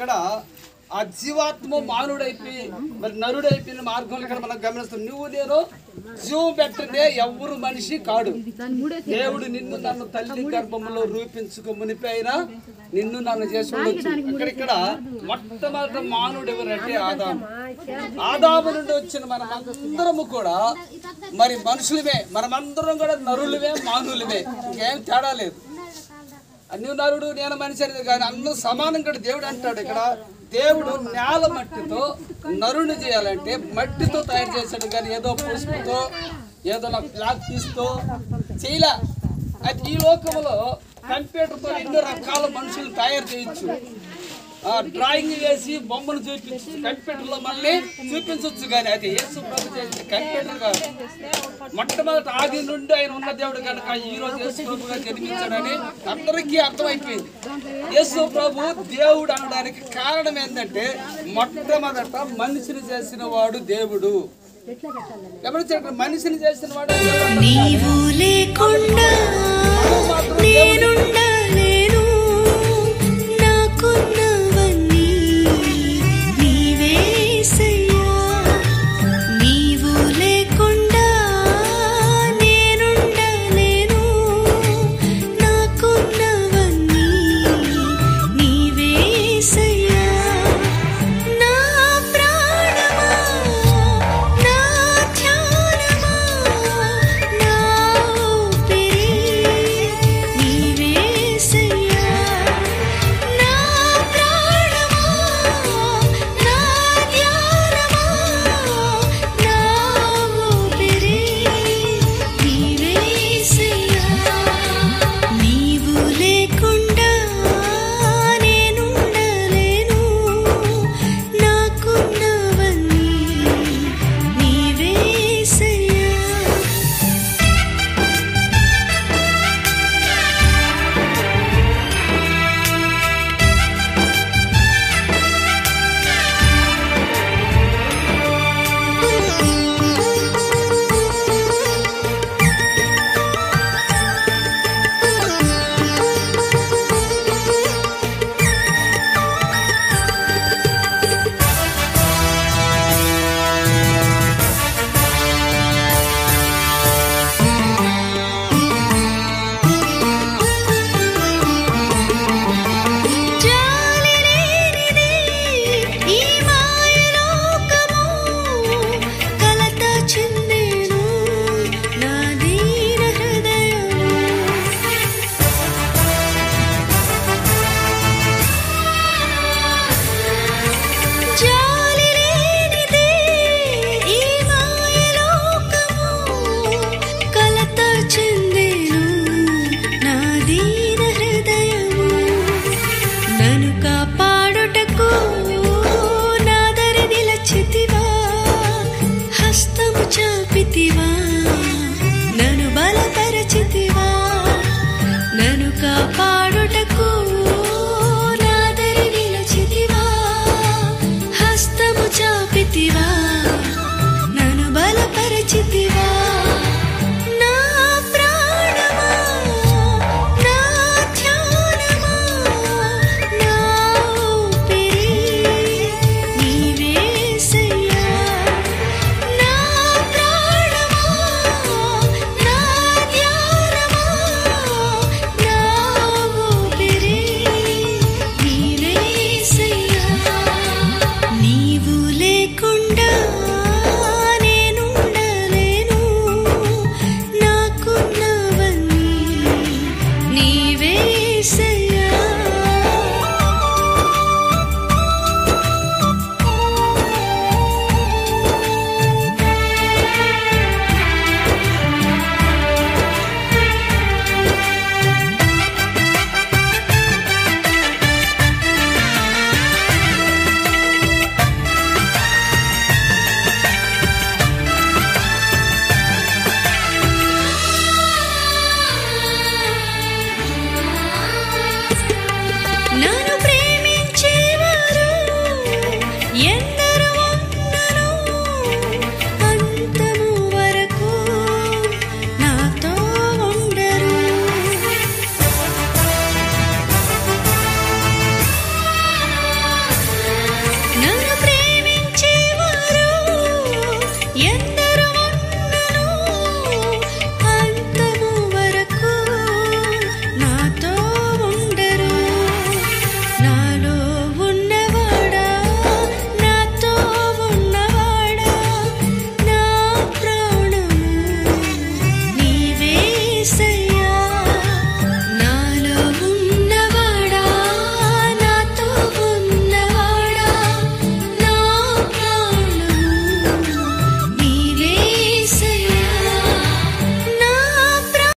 ఇక్కడ ఆ జీవాత్మ మానుడైపోయి మరి నరుడైపోయిన మార్గంలో ఇక్కడ మనం గమనిస్తాం. నువ్వు నేను జీవం పెట్టదే ఎవరు మనిషి కాడు. దేవుడు నిన్ను నన్ను తల్లి గర్భంలో రూపించుకో మునిపోయినా నిన్ను నన్ను చేసుకోవచ్చు ఇక్కడ ఇక్కడ మొట్టమొదటి మానవుడు ఎవరంటే ఆదాము. ఆదాము నుండి వచ్చిన మనమందరము కూడా మరి మనుషులమే. మనమందరం కూడా నరులమే మానవులమే ఇంకేం తేడా లేదు. అన్ని నరుడు నేను మనిషి అనేది కానీ అందరూ సమానం కూడా దేవుడు అంటాడు. ఇక్కడ దేవుడు నేల మట్టితో నరుని చేయాలంటే మట్టితో తయారు చేశాడు కానీ ఏదో పుష్పతో ఏదో నా బ్లాక్ పీస్తో చేయలే. అది ఈ లోకంలో కంప్యూటర్తో ఎన్నో రకాల మనుషులు తయారు చేయొచ్చు. డ్రాయింగ్ వేసి బొమ్మను చూపించు కంప్యూటర్లో మళ్ళీ చూపించవచ్చు కానీ అది యేసు ప్రభు చేసే కంప్యూటర్ కాదు. మొట్టమొదటి ఆది నుండి ఆయన ఉన్న దేవుడు కనుక ఈ రోజు యేసు ప్రభుగా జన్మించాడని అందరికీ అర్థమైపోయింది. యేసు ప్రభు దేవుడు అనడానికి కారణం ఏంటంటే మొట్టమొదట మనిషిని చేసిన వాడు దేవుడు. గమనించండి మనిషిని చేసిన వాడు